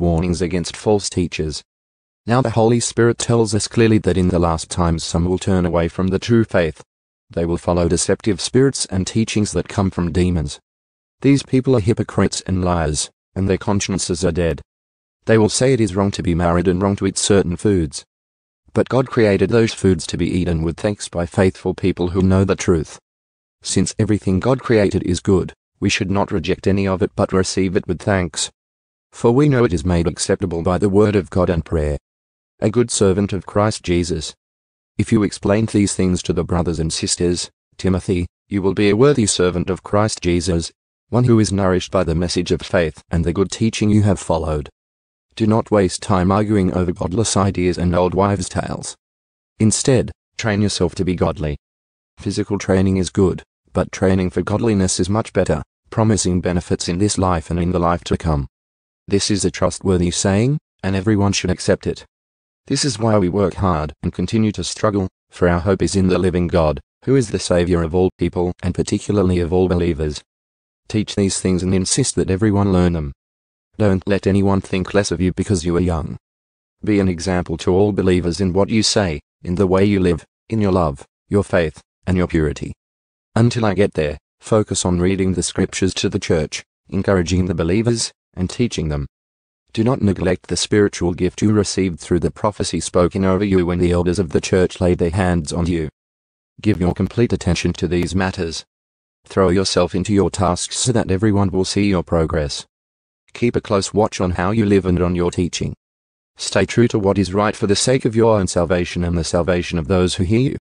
warnings against false teachers. Now the Holy Spirit tells us clearly that in the last times some will turn away from the true faith. They will follow deceptive spirits and teachings that come from demons. These people are hypocrites and liars, and their consciences are dead. They will say it is wrong to be married and wrong to eat certain foods. But God created those foods to be eaten with thanks by faithful people who know the truth. Since everything God created is good, we should not reject any of it but receive it with thanks. For we know it is made acceptable by the word of God and prayer. A good servant of Christ Jesus. If you explain these things to the brothers and sisters, Timothy, you will be a worthy servant of Christ Jesus, one who is nourished by the message of faith and the good teaching you have followed. Do not waste time arguing over godless ideas and old wives' tales. Instead, train yourself to be godly. Physical training is good, but training for godliness is much better, promising benefits in this life and in the life to come. This is a trustworthy saying, and everyone should accept it. This is why we work hard and continue to struggle, for our hope is in the living God, who is the Savior of all people and particularly of all believers. Teach these things and insist that everyone learn them. Don't let anyone think less of you because you are young. Be an example to all believers in what you say, in the way you live, in your love, your faith, and your purity. Until I get there, focus on reading the scriptures to the church, encouraging the believers, and teaching them. Do not neglect the spiritual gift you received through the prophecy spoken over you when the elders of the church laid their hands on you. Give your complete attention to these matters. Throw yourself into your tasks so that everyone will see your progress. Keep a close watch on how you live and on your teaching. Stay true to what is right for the sake of your own salvation and the salvation of those who hear you.